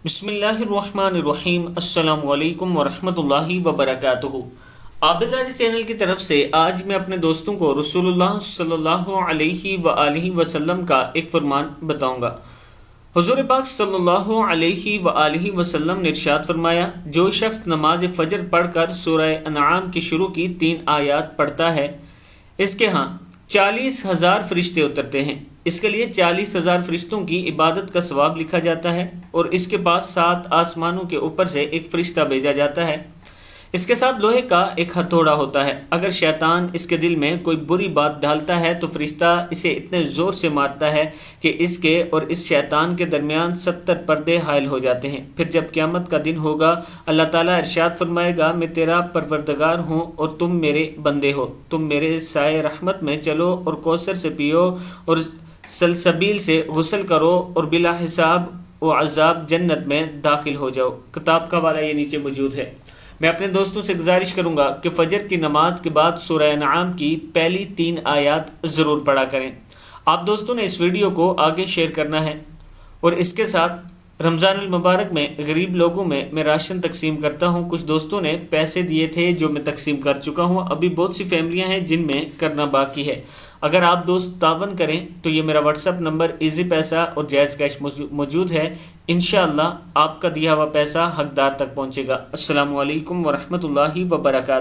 بسم اللہ الرحمن الرحیم۔ السلام علیکم ورحمۃ اللہ وبرکاتہ۔ عابد راج چینل کی طرف سے آج میں اپنے دوستوں کو رسول اللہ صلی اللہ علیہ وآلہ وسلم کا ایک فرمان بتاؤں گا۔ حضور پاک صلی اللہ علیہ وآلہ وسلم نے ارشاد فرمایا، جو شخص نماز فجر پڑھ کر سورہ انعام کی شروع کی تین آیات پڑھتا ہے، اس کے ہاں چالیس ہزار فرشتے اترتے ہیں۔ اس کے لیے چالیس ہزار فرشتوں کی عبادت کا ثواب لکھا جاتا ہے اور اس کے پاس سات آسمانوں کے اوپر سے ایک فرشتہ بھیجا جاتا ہے۔ اس کے ساتھ لوہے کا ایک ہتھوڑا ہوتا ہے۔ اگر شیطان اس کے دل میں کوئی بری بات ڈالتا ہے تو فرشتہ اسے اتنے زور سے مارتا ہے کہ اس کے اور اس شیطان کے درمیان ستر پردے حائل ہو جاتے ہیں۔ پھر جب قیامت کا دن ہوگا، اللہ تعالیٰ ارشاد فرمائے گا، میں تیرا پروردگار ہوں اور تم میرے بندے ہو۔ تم میرے سائے رحمت میں چلو اور کوثر سے پیو اور سلسبیل سے غسل کرو اور بلا حساب و عذاب جنت میں داخل ہو جاؤ۔ کتاب کا والا یہ نیچے موجود ہے۔ میں اپنے دوستوں سے گزارش کروں گا کہ فجر کی نماز کے بعد سورہ انعام کی پہلی تین آیات ضرور پڑھا کریں۔ آپ دوستوں نے اس ویڈیو کو آگے شیئر کرنا ہے اور اس کے ساتھ رمضان المبارک میں غریب لوگوں میں میں راشن تقسیم کرتا ہوں۔ کچھ دوستوں نے پیسے دیے تھے جو میں تقسیم کر چکا ہوں۔ ابھی بہت سی فیملیاں ہیں جن میں کرنا باقی ہے۔ اگر آپ دوست تعاون کریں تو یہ میرا واٹس اپ نمبر، ایزی پیسہ اور جائز کیش موجود ہے۔ انشاءاللہ آپ کا دیا ہوا پیسہ حقدار تک پہنچے گا۔ السلام علیکم ورحمۃ اللہ وبرکاتہ۔